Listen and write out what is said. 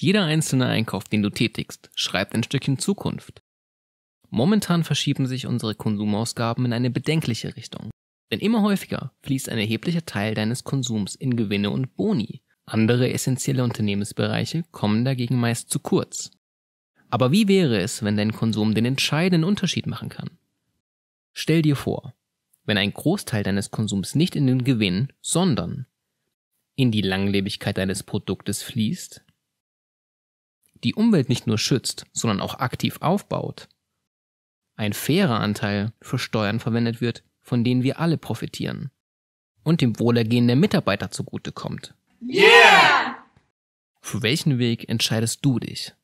Jeder einzelne Einkauf, den du tätigst, schreibt ein Stückchen Zukunft. Momentan verschieben sich unsere Konsumausgaben in eine bedenkliche Richtung. Denn immer häufiger fließt ein erheblicher Teil deines Konsums in Gewinne und Boni. Andere essentielle Unternehmensbereiche kommen dagegen meist zu kurz. Aber wie wäre es, wenn dein Konsum den entscheidenden Unterschied machen kann? Stell dir vor, wenn ein Großteil deines Konsums nicht in den Gewinn, sondern in die Langlebigkeit deines Produktes fließt, die Umwelt nicht nur schützt, sondern auch aktiv aufbaut, ein fairer Anteil für Steuern verwendet wird, von denen wir alle profitieren und dem Wohlergehen der Mitarbeiter zugutekommt. Yeah! Für welchen Weg entscheidest du dich?